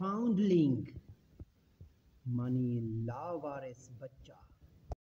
फाउंडलिंग money लावारिस बच्चा